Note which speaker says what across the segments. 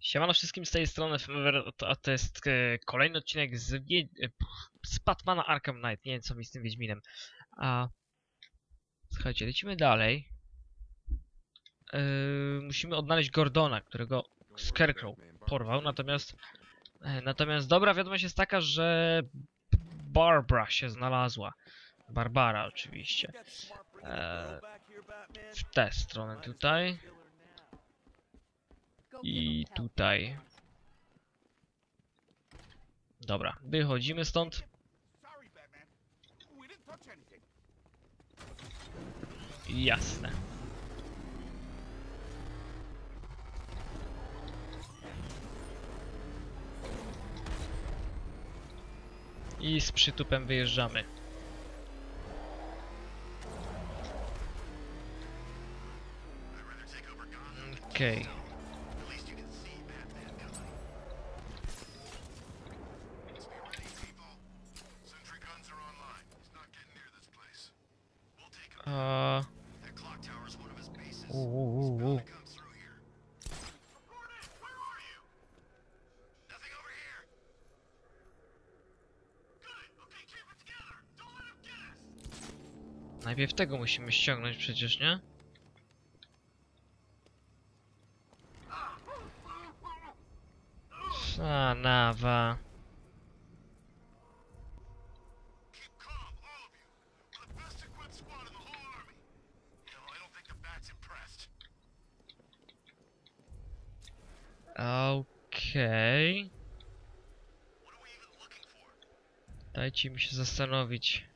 Speaker 1: Siemano wszystkim z tej strony a to jest e, kolejny odcinek z, e, z Batmana Arkham Knight. Nie wiem co mi z tym Wiedźminem. A słuchajcie, lecimy dalej. E, musimy odnaleźć Gordona, którego Scarecrow porwał, natomiast natomiast dobra wiadomość jest taka, że Barbara się znalazła. Barbara oczywiście. E, w tę stronę tutaj. I tutaj. Dobra, wychodzimy stąd. Jasne. I z przytupem wyjeżdżamy. Okej. A... U, u, u, u. Najpierw tego musimy ściągnąć przecież, nie? A, nawa.
Speaker 2: Keep calm, all of you. We're the best equipped squad in the whole army. You know, I don't think the bat's impressed.
Speaker 1: Okej.
Speaker 2: For?
Speaker 1: Dajcie mi się zastanowić.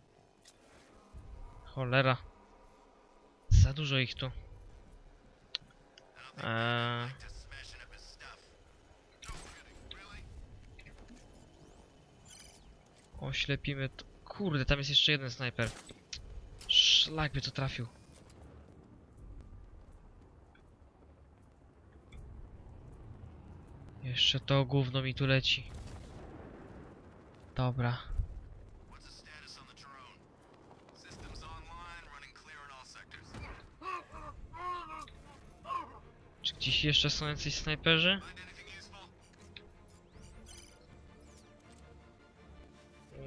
Speaker 1: Cholera. Za dużo ich tu. Eee, oślepimy to. Kurde, tam jest jeszcze jeden snajper. Szlak by to trafił. Jeszcze to gówno mi tu leci. Dobra. Gdzieś jeszcze są jacyś snajperzy?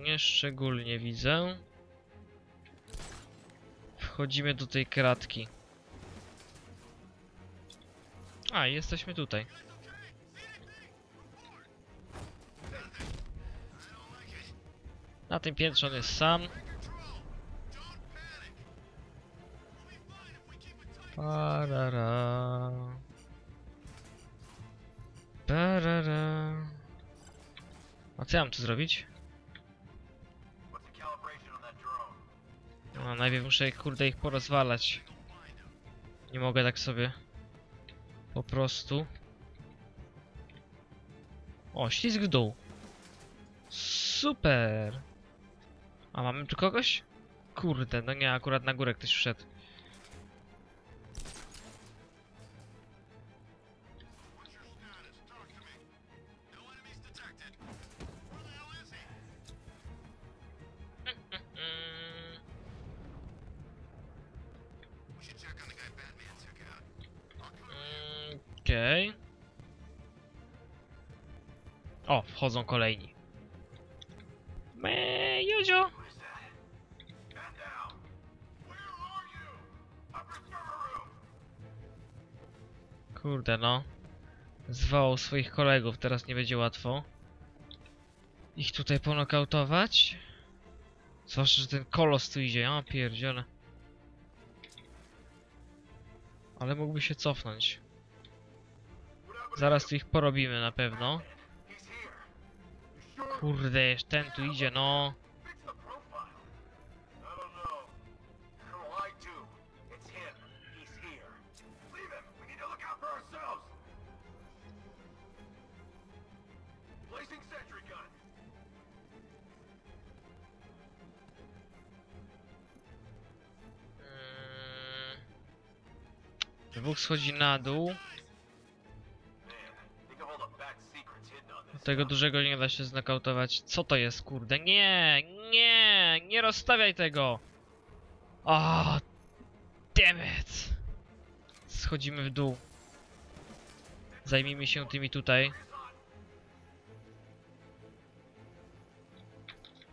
Speaker 1: Nie szczególnie widzę. Wchodzimy do tej kratki. A, jesteśmy tutaj. Na tym piętrze on jest sam. Parara. Parara. A co ja mam tu zrobić? No, najpierw muszę kurde ich porozwalać. Nie mogę tak sobie. Po prostu. O, ślizg w dół. Super. A mamy tu kogoś? Kurde, no nie, akurat na górę ktoś wszedł.
Speaker 2: You? Upper server room!
Speaker 1: Kurde no. Zwołał swoich kolegów, teraz nie będzie łatwo. Ich tutaj ponokautować. Zwłaszcza, że ten kolos tu idzie, ja pierdziele. Ale mógłby się cofnąć. Zaraz tu ich porobimy na pewno. Kurde,
Speaker 2: 10, tanto e já
Speaker 1: não. Dwóch schodzi na dół. Tego dużego nie da się znokautować. Co to jest, kurde? Nie! Nie! Nie rozstawiaj tego! O, damn it! Schodzimy w dół. Zajmijmy się tymi tutaj.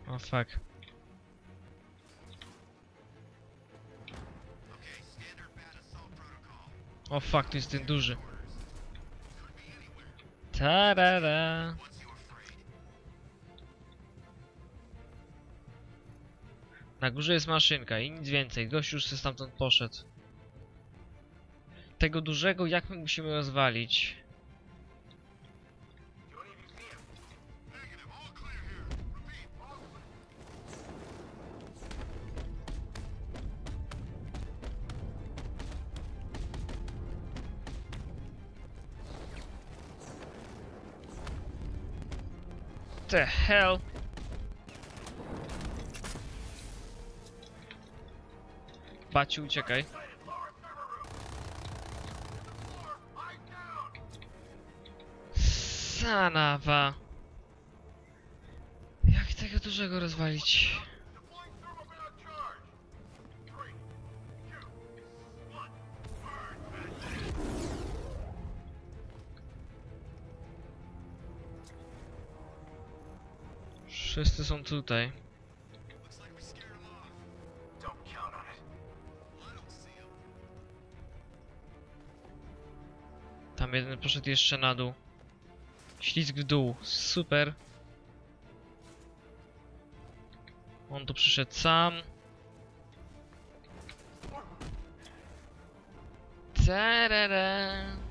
Speaker 1: O fuck. O fuck, to jest ten duży. Tarara. Na górze jest maszynka i nic więcej. Gość już się stamtąd poszedł. Tego dużego jak my musimy rozwalić? The hell? Baci, uciekaj. Sanawa. Jak tego dużego rozwalić?
Speaker 2: Don't see him.
Speaker 1: Tam jeden poszedł jeszcze na dół. Ślizg w dół. Super. On tu przyszedł sam. Tarara.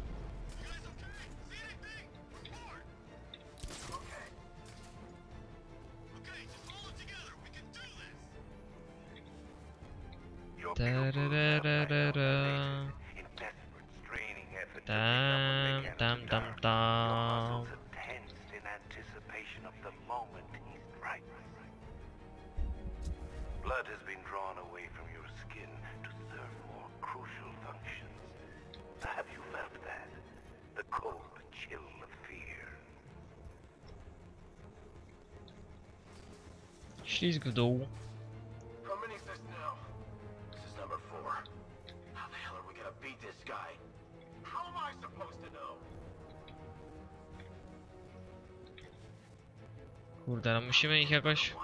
Speaker 2: Muscles are tensed in anticipation of the moment he strikes. Blood has been drawn away from your skin to serve more crucial functions. Have you felt that? The cold chill of fear.
Speaker 1: Ślizg w dół. Kurde, no musimy ich jakoś...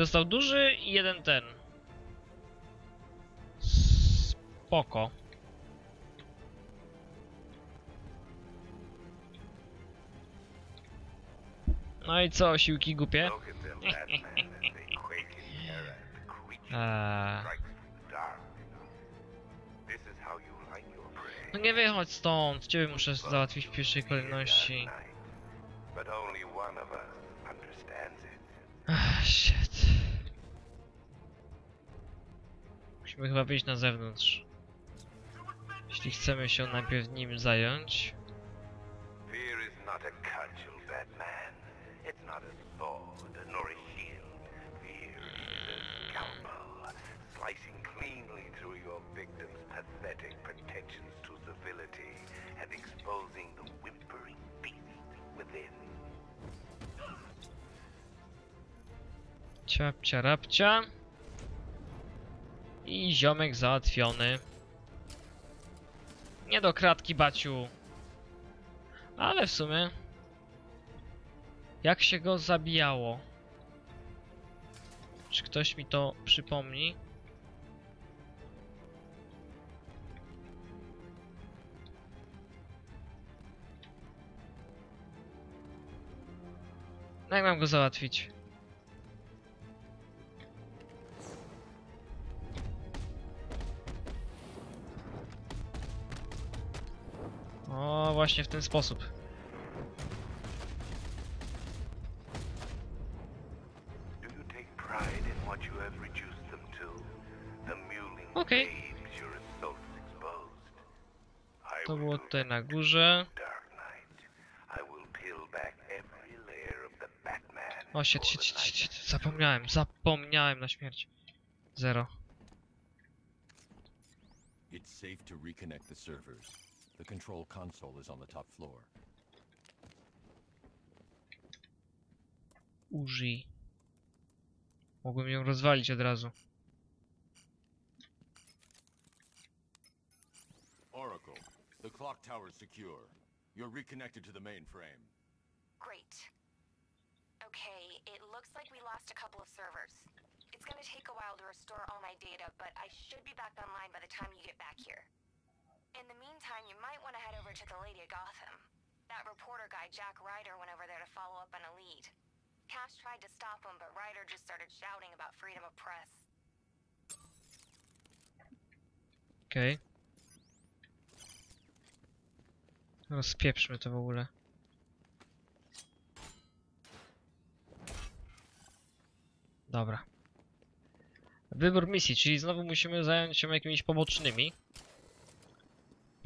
Speaker 1: Został duży i jeden ten. Spoko. No i co, siłki głupie? Eee, no nie wychodź stąd, ciebie muszę załatwić w pierwszej kolejności. Musimy chyba wyjść na zewnątrz. Jeśli chcemy się najpierw nim zająć.
Speaker 2: Fear is not a cudgel, Batman. It's not a sword, nor a shield. Fear is a scalpel, slicing cleanly through your victim's pathetic pretensions to civility and exposing the whimpering beast within.
Speaker 1: Ciapcia rapcia. I ziomek załatwiony. Nie do kratki, baciu. Ale w sumie... Jak się go zabijało? Czy ktoś mi to przypomni? No Jak mam go załatwić? O, właśnie w ten sposób.
Speaker 2: Mewling
Speaker 1: Okay. To było
Speaker 2: do
Speaker 1: tutaj na górze. O, shit, shit, shit, shit. Zapomniałem, zapomniałem na śmierć. Zero.
Speaker 3: it's safe to reconnect the servers. The control console is on the top floor.
Speaker 1: Użyj. Mogłem ją rozwalić od razu.
Speaker 3: Oracle, the clock tower's secure. You're reconnected to the mainframe.
Speaker 4: Great. Okay, it looks like we lost a couple of servers. It's gonna take a while to restore all my data, but I should be back online by the time you get back here. In the meantime, you might want to head over to the Lady of Gotham. That reporter guy, Jack Ryder, went over there to follow up on a lead. Cash tried to stop him, but Ryder just started shouting about freedom of press.
Speaker 1: Okej. Rozpieprzmy to w ogóle. Dobra. Wybór misji, czyli znowu musimy zająć się jakimiś pobocznymi.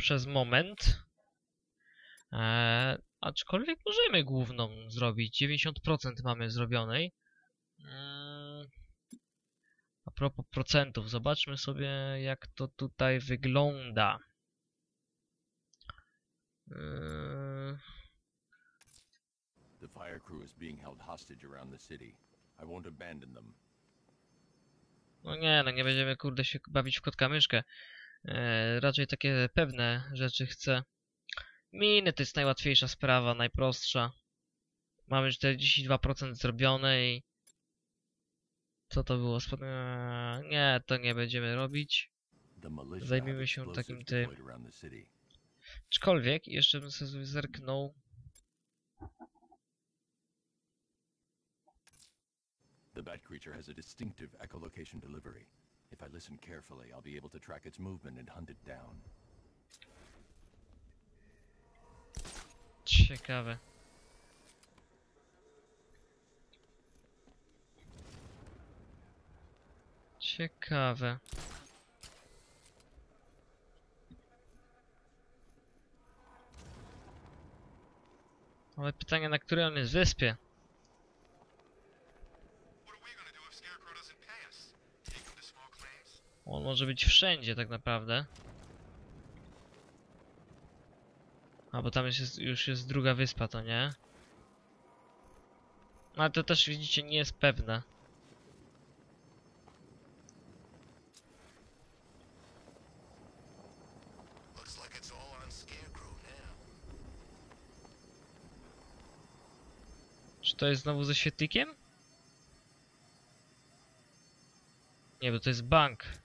Speaker 1: Przez moment. Eee, aczkolwiek możemy główną zrobić. 90% mamy zrobionej. Mm. A propos procentów, zobaczmy sobie jak to tutaj wygląda. Yy,
Speaker 3: The fire crew is being held hostage around the city. I won't abandon them.
Speaker 1: No nie, no nie będziemy kurde się bawić w kotka myszkę. E, raczej takie pewne rzeczy chcę. Miny to jest najłatwiejsza sprawa, najprostsza. Mamy 42% zrobione i... Co to było? Spod... E, nie, to nie będziemy robić. Zajmijmy się takim tym. Aczkolwiek, jeszcze bym sobie zerknął.
Speaker 3: The bat creature has a distinctive echolocation delivery. If I listen carefully, I'll be able to track its movement and hunt it down.
Speaker 1: Ciekawe. Ciekawe. Ale pytanie, na której on jest wyspie?
Speaker 5: What are we gonna do if Scarecrow doesn't pay us? Take him to small claims?
Speaker 1: On może być wszędzie tak naprawdę. A bo tam jest, już jest druga wyspa, to nie? Ale to też widzicie nie jest pewne. Czy to jest znowu ze świetlikiem? Nie, bo to jest bank.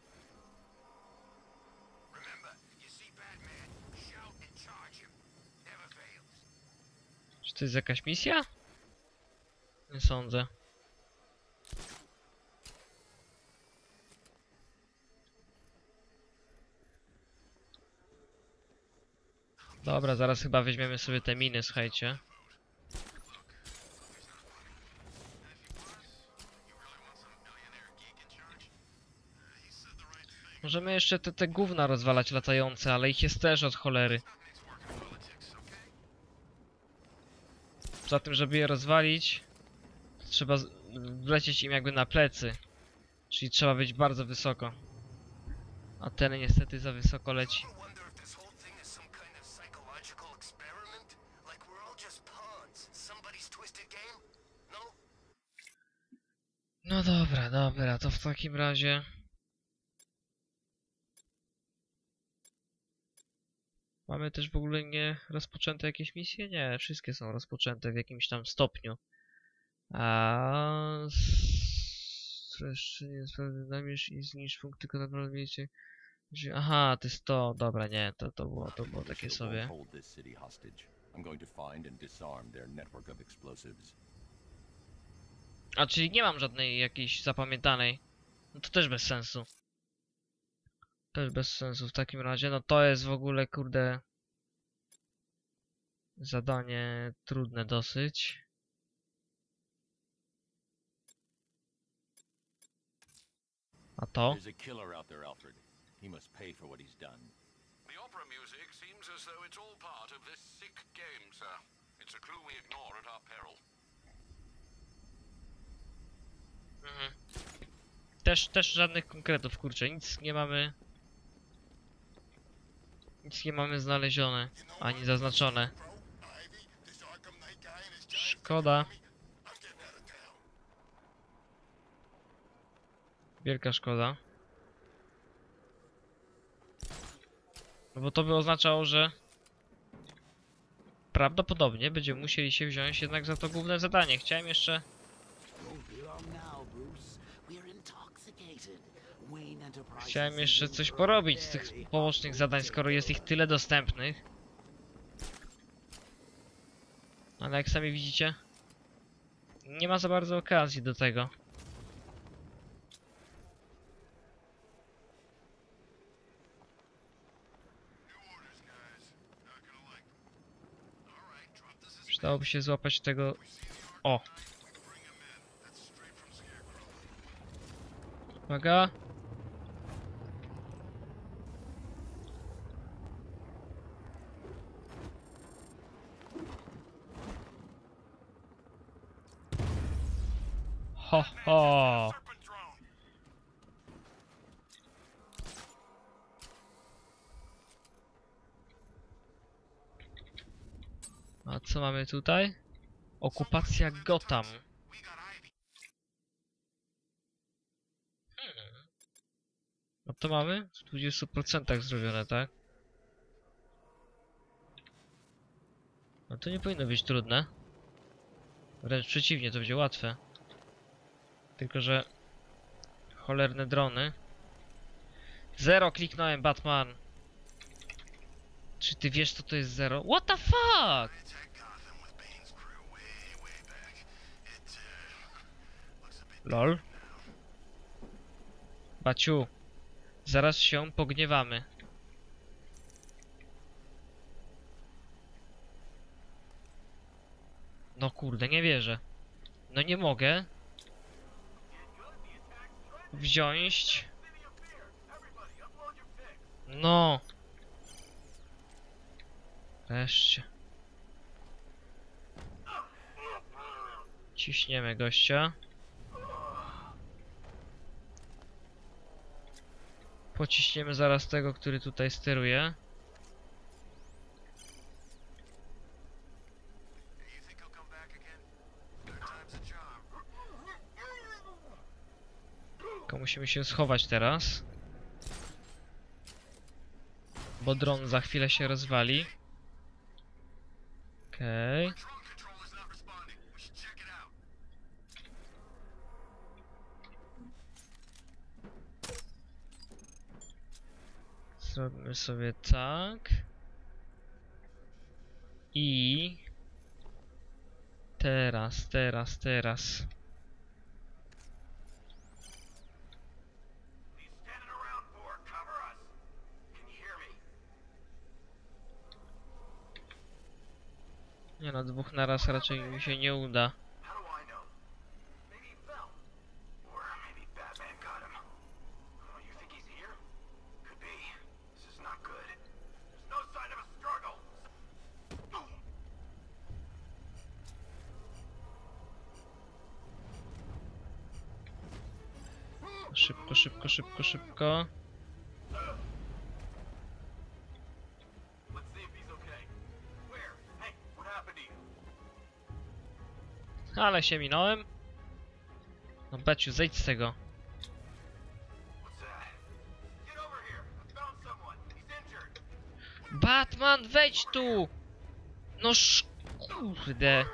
Speaker 1: To jest jakaś misja? Nie sądzę. Dobra, zaraz chyba weźmiemy sobie te miny, słuchajcie. Możemy jeszcze te, te gówna rozwalać latające, ale ich jest też od cholery. Poza tym, żeby je rozwalić, trzeba wlecieć im jakby na plecy. Czyli trzeba być bardzo wysoko. A ten niestety za wysoko leci.
Speaker 5: No?
Speaker 1: No dobra, dobra, to w takim razie... Mamy też w ogóle nie rozpoczęte jakieś misje? Nie, wszystkie są rozpoczęte w jakimś tam stopniu. A streszczenie sprawy namierz i zniszcz punkty kontrolne wiecie. gdzie- Aha, to jest to, dobra, nie, to, to było, to było takie sobie. A czyli nie mam żadnej jakiejś zapamiętanej. No to też bez sensu. Też bez sensu w takim razie. No to jest w ogóle, kurde... Zadanie trudne dosyć. A to?
Speaker 3: There's a killer out there, Alfred. He must pay for what he's done.
Speaker 2: The opera music seems as though it's all part of this sick game, sir. It's a clue we ignore at our peril.
Speaker 1: Mhm. Też, też żadnych konkretów, kurczę, nic nie mamy. Nic nie mamy znalezione, ani zaznaczone. Szkoda. Wielka szkoda. No bo to by oznaczało, że prawdopodobnie będziemy musieli się wziąć jednak za to główne zadanie. Chciałem jeszcze Chciałem jeszcze coś porobić z tych pobocznych zadań, skoro jest ich tyle dostępnych. Ale jak sami widzicie, nie ma za bardzo okazji do tego. Przydałoby się złapać tego... O! Uwaga! Ho. A co mamy tutaj? Okupacja Gotham. No to mamy w 20% zrobione, tak? No to nie powinno być trudne. Wręcz przeciwnie, to będzie łatwe. Tylko, że cholerne drony. Zero kliknąłem, Batman. Czy ty wiesz, co to jest zero? What the fuck? Lol. Baciu. Zaraz się pogniewamy. No kurde, nie wierzę. No nie mogę wziąć. No. Wreszcie. Ciśniemy gościa. Pociśniemy zaraz tego, który tutaj steruje. Tylko musimy się schować teraz. Bo dron za chwilę się rozwali. Okej. Okay. Zrobimy sobie tak. I... Teraz, teraz, teraz. Nie no, dwóch naraz raczej mi się nie uda. Ale się minąłem. No Beciu, zejdź z tego. Batman, wejdź tu! No sz... kurde.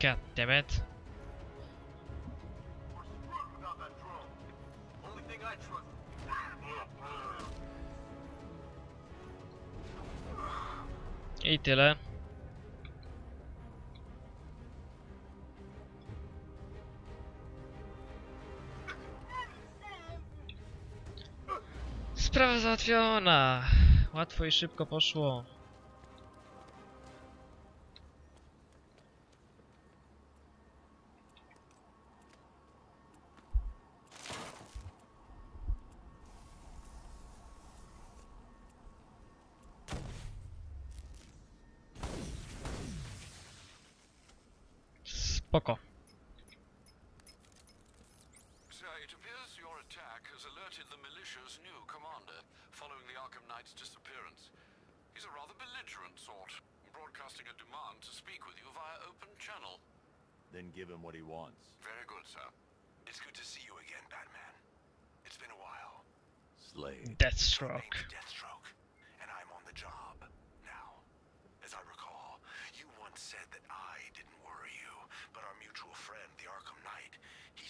Speaker 1: God damn it.
Speaker 2: I
Speaker 1: tyle. Sprawa załatwiona. Łatwo i szybko poszło.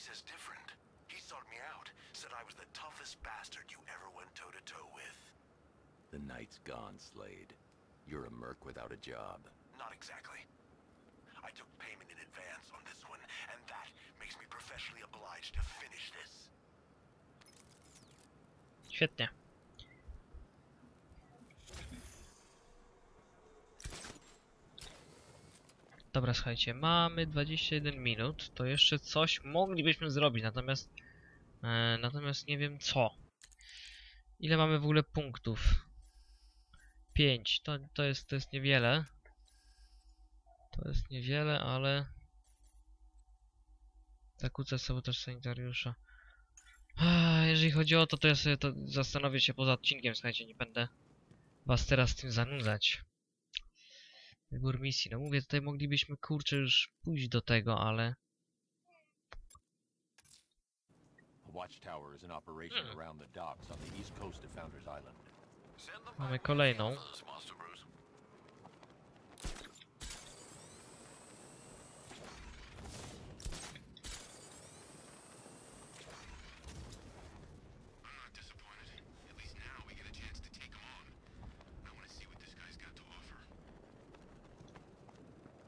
Speaker 3: He
Speaker 2: says different. He sought me out, said I was the toughest bastard you ever went toe to toe with.
Speaker 3: The night's gone, Slade. You're a merc without a job.
Speaker 2: Not exactly. I took payment in advance on this one, and that makes me professionally obliged to finish this.
Speaker 1: Świetnie. Dobra, słuchajcie, mamy 21 minut, to jeszcze coś moglibyśmy zrobić, natomiast e, natomiast nie wiem co. Ile mamy w ogóle punktów? 5, to, to, jest, to jest niewiele. To jest niewiele, ale... Zakłócę sabotaż sanitariusza. Ach, Jeżeli chodzi o to, to ja sobie to zastanowię się poza odcinkiem, słuchajcie, nie będę was teraz tym zanudzać. Wybór misji, no mówię, tutaj moglibyśmy kurczę już pójść do tego, ale...
Speaker 3: A watchtower is in operation
Speaker 1: Hmm.
Speaker 3: around the docks on the east coast of Founders Island.
Speaker 6: Send them
Speaker 1: Mamy
Speaker 6: back with the
Speaker 1: kolejną.
Speaker 6: others, Master Bruce.
Speaker 5: I'm not disappointed. At least now we get a chance to take him on. I want to see what this guy's got to offer.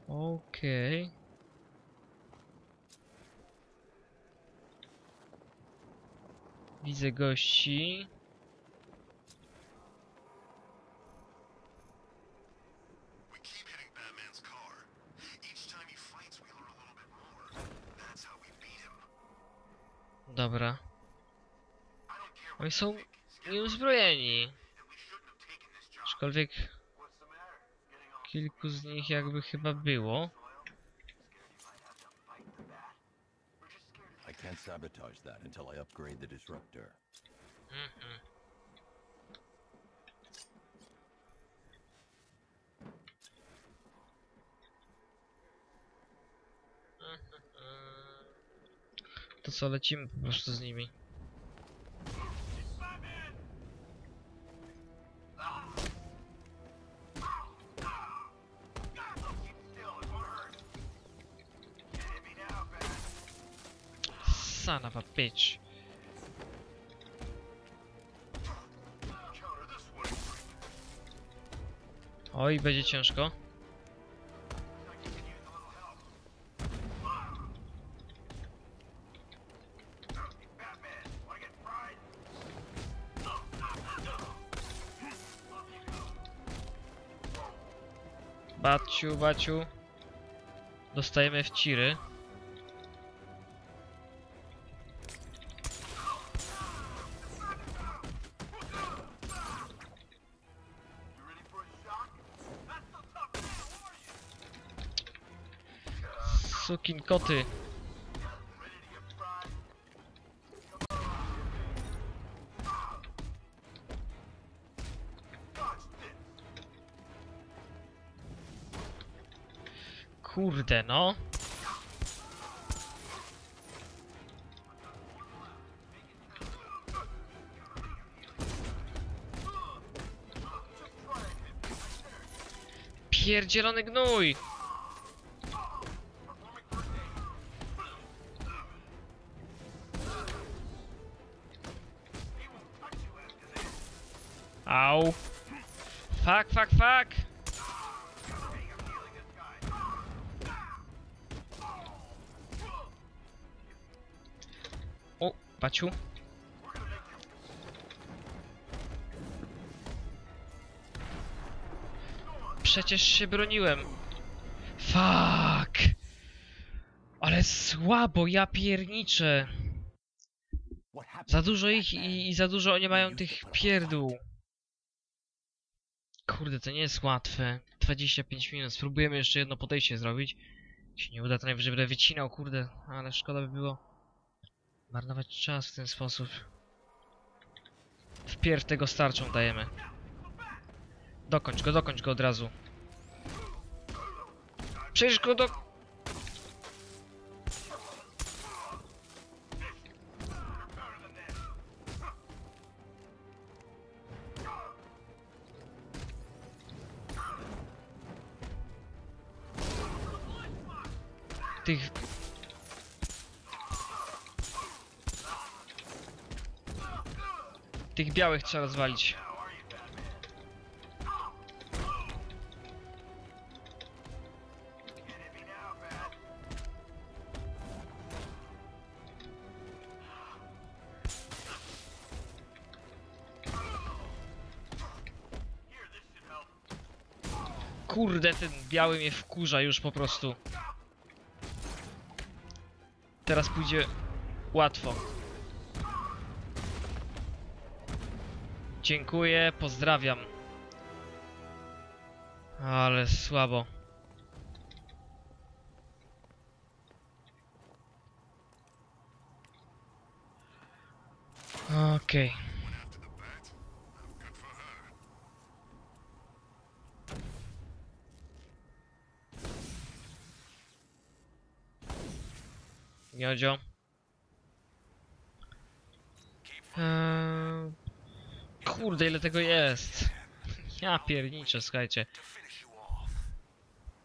Speaker 1: Okej. Widzę gości.
Speaker 5: We keep hitting Batman's car. Each time he fights, we learn a little bit more. That's how we beat him.
Speaker 1: Dobra.
Speaker 5: I don't care what
Speaker 1: Oni są nieuzbrojeni. Aczkolwiek
Speaker 5: What's the matter? Getting all
Speaker 1: kilku z nich jakby chyba było.
Speaker 3: I can't sabotage that until I upgrade the disruptor.
Speaker 1: To co, lecimy po prostu z nimi. Bitch. Oj, będzie ciężko. Baciu, baciu. Dostajemy w ciry.
Speaker 5: This.
Speaker 1: Kurde no. Pierdzielony gnój! Przecież się broniłem. Fuck! Ale słabo, ja pierniczę. Za dużo ich i, i za dużo oni mają tych pierdół. Kurde, to nie jest łatwe. 25 minut. Spróbujemy jeszcze jedno podejście zrobić. Jeśli nie uda, to najwyżej będę wycinał, kurde. Ale szkoda by było marnować czas w ten sposób. Wpierw tego starczą dajemy. Dokończ go, dokończ go od razu. Przecież go do... Tych... Tych białych trzeba rozwalić. Kurde, ten biały mnie wkurza już po prostu. Teraz pójdzie łatwo. Dziękuję, pozdrawiam. Ale słabo. Okej. Miodzio. Eee, kurde, ile tego jest. Ja pierniczę, słuchajcie.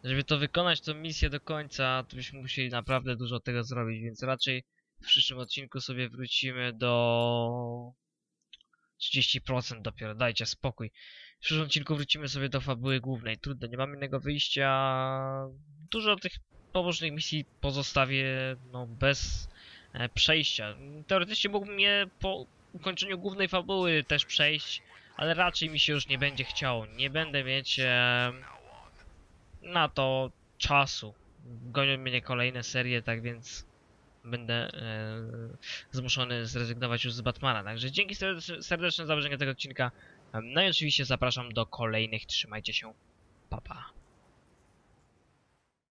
Speaker 1: Żeby to wykonać tą misję do końca, to byśmy musieli naprawdę dużo tego zrobić, więc raczej w przyszłym odcinku sobie wrócimy do 30% dopiero, dajcie spokój. W przyszłym odcinku wrócimy sobie do fabuły głównej. Trudno, nie mamy innego wyjścia. Dużo tych pobocznych misji pozostawię no, bez e, przejścia. Teoretycznie mógłbym je po ukończeniu głównej fabuły też przejść, ale raczej mi się już nie będzie chciało. Nie będę mieć e, na to czasu. Gonią mnie kolejne serie, tak więc będę e, zmuszony zrezygnować już z Batmana. Także dzięki serdeczne, za obejrzenie tego odcinka. No i oczywiście zapraszam do kolejnych. Trzymajcie się. Pa pa.